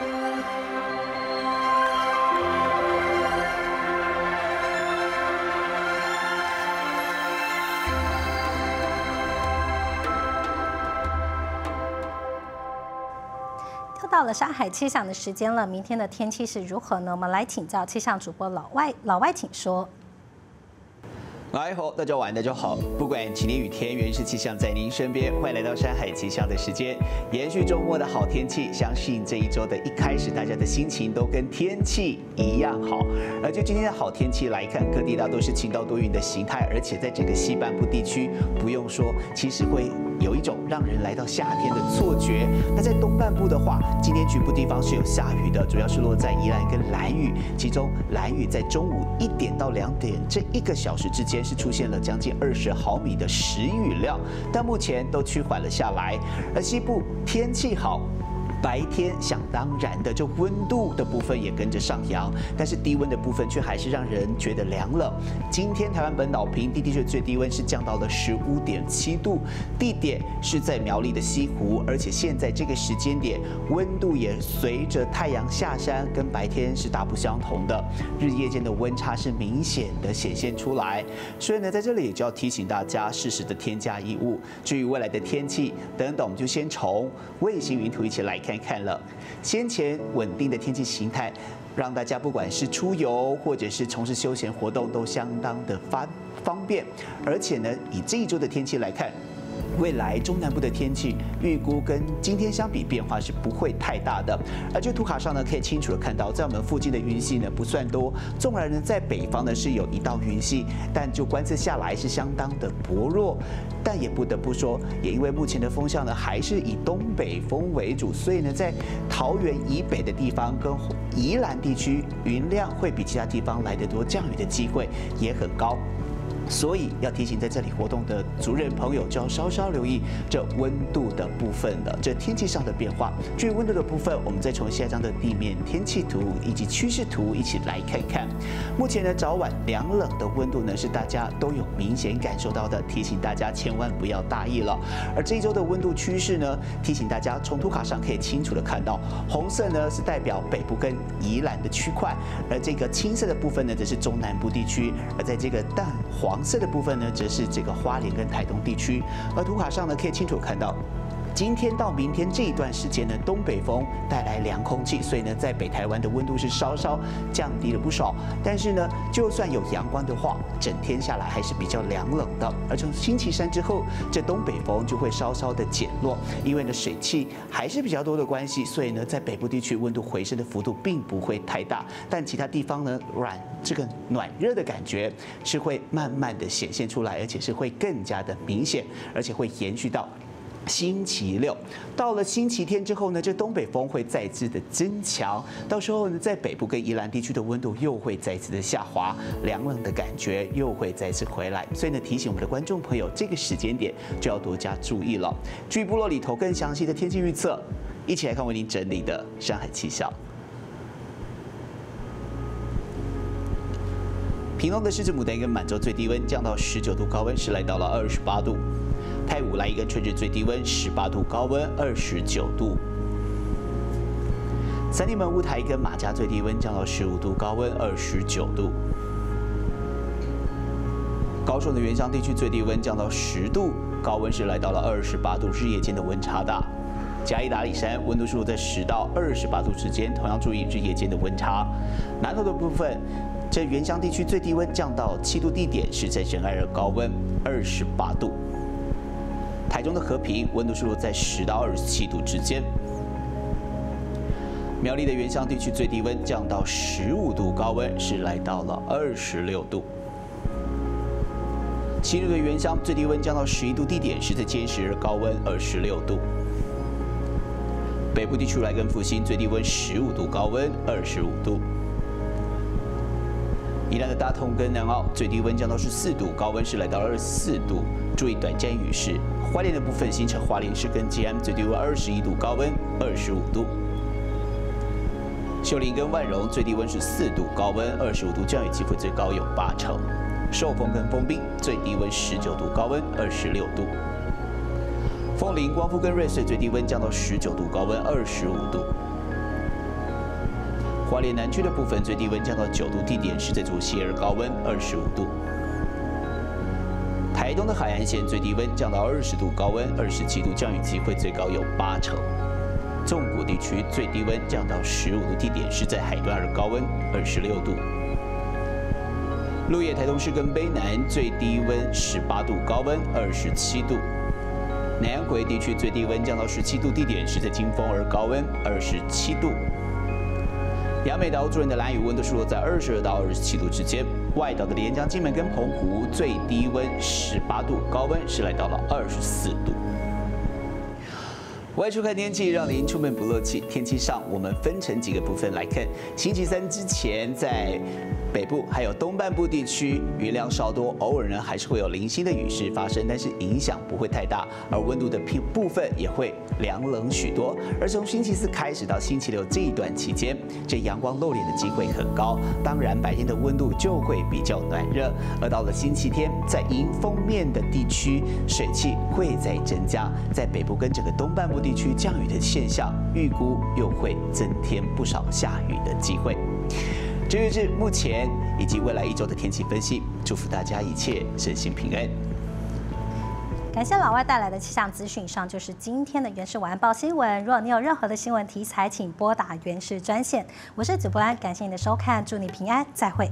又到了山海气象的时间了，明天的天气是如何呢？我们来请教气象主播老外，老外请说。来好，大家晚，大家好。不管晴天雨天，原始气象在您身边。欢迎来到山海气象的时间，延续周末的好天气，相信这一周的一开始，大家的心情都跟天气一样好。而就今天的好天气来看，各地大都是晴到多云的形态，而且在整个西半部地区，不用说，其实会。有一种让人来到夏天的错觉。那在东半部的话，今天局部地方是有下雨的，主要是落在宜兰跟兰屿。其中兰屿在中午一点到两点这一个小时之间是出现了将近二十毫米的时雨量，但目前都趋缓了下来。而西部天气好。白天想当然的，这温度的部分也跟着上扬，但是低温的部分却还是让人觉得凉了。今天台湾本岛平地地最低温是降到了十五点七度，地点是在苗栗的西湖，而且现在这个时间点温度也随着太阳下山，跟白天是大不相同的，日夜间的温差是明显的显现出来。所以呢，在这里也就要提醒大家适时的添加衣物。至于未来的天气等等，我们就先从卫星云图一起来看。看看了，先前稳定的天气形态，让大家不管是出游或者是从事休闲活动都相当的方方便，而且呢，以这一周的天气来看。未来中南部的天气预估跟今天相比变化是不会太大的，而这图卡上呢可以清楚的看到，在我们附近的云系呢不算多，纵然呢在北方呢是有一道云系，但就观测下来是相当的薄弱。但也不得不说，也因为目前的风向呢还是以东北风为主，所以呢在桃园以北的地方跟宜兰地区云量会比其他地方来得多，降雨的机会也很高。所以要提醒在这里活动的族人朋友，就要稍稍留意这温度的部分了。这天气上的变化，至于温度的部分，我们再从下一张的地面天气图以及趋势图一起来看看。目前呢，早晚凉冷的温度呢，是大家都有明显感受到的，提醒大家千万不要大意了。而这一周的温度趋势呢，提醒大家从图卡上可以清楚的看到，红色呢是代表北部跟宜兰的区块，而这个青色的部分呢，则是中南部地区。而在这个淡黄。色的部分呢，则是这个花莲跟台东地区，而图卡上呢，可以清楚看到。今天到明天这一段时间呢，东北风带来凉空气，所以呢，在北台湾的温度是稍稍降低了不少。但是呢，就算有阳光的话，整天下来还是比较凉冷的。而从星期三之后，这东北风就会稍稍的减弱，因为呢水汽还是比较多的关系，所以呢，在北部地区温度回升的幅度并不会太大。但其他地方呢，软这个暖热的感觉是会慢慢的显现出来，而且是会更加的明显，而且会延续到。星期六到了星期天之后呢，这东北风会再次的增强，到时候呢，在北部跟宜兰地区的温度又会再次的下滑，凉冷的感觉又会再次回来。所以呢，提醒我们的观众朋友，这个时间点就要多加注意了。据部落里头更详细的天气预测，一起来看为您整理的上海气象。平东的狮子牡丹跟满洲最低温降到十九度，高温是来到了二十八度。太武来一个春日最低温十八度，高温二十九度。三地门雾台跟马家最低温降到十五度，高温二十九度。高雄的原乡地区最低温降到十度，高温是来到了二十八度，日夜间的温差大。嘉义大里山温度数在十到二十八度之间，同样注意日夜间的温差。南投的部分，这原乡地区最低温降到七度，地点是在仁爱二高温二十八度。台中的和平温度数在十到二十七度之间，苗栗的原乡地区最低温降到十五度，高温是来到了二十六度。新竹的原乡最低温降到十一度，地点是在尖石，高温二十六度。北部地区来跟复兴最低温十五度，高温二十五度。宜兰的大同跟南澳最低温降到十四度，高温是来到二十四度，注意短暂雨势。花莲的部分，新城花莲市跟吉安最低温二十一度，高温二十五度。秀林跟万荣最低温是四度，高温二十五度，降雨几率最高有八成。寿丰跟丰滨最低温十九度，高温二十六度。凤林、光复跟瑞穗最低温降到十九度，高温二十五度。花莲南区的部分最低温降到九度，地点是在竹溪，而高温二十五度。台东的海岸线最低温降到二十度，高温二十七度，降雨机会最高有八成。纵谷地区最低温降到十五度，地点是在海端而高温二十六度。鹿野台东市跟卑南最低温十八度，高温二十七度。南洋鬼地区最低温降到十七度，地点是在金峰而高温二十七度。亚美岛主人的蓝雨温度是落在二十二到二十七度之间。外岛的连江、金门跟澎湖最低温十八度，高温是来到了二十四度。外出看天气，让您出门不漏气。天气上，我们分成几个部分来看。星期三之前，在北部还有东半部地区雨量稍多，偶尔呢还是会有零星的雨势发生，但是影响不会太大。而温度的部部分也会凉冷许多。而从星期四开始到星期六这一段期间，这阳光露脸的机会很高，当然白天的温度就会比较暖热。而到了星期天，在迎风面的地区，水汽会在增加，在北部跟整个东半部。地地区降雨的现象，预估又会增添不少下雨的机会。这就是目前以及未来一周的天气分析。祝福大家一切身心平安。感谢老外带来的气象资讯，以上就是今天的原始晚报新闻。如果你有任何的新闻题材，请拨打原始专线。我是主播安，感谢你的收看，祝你平安，再会。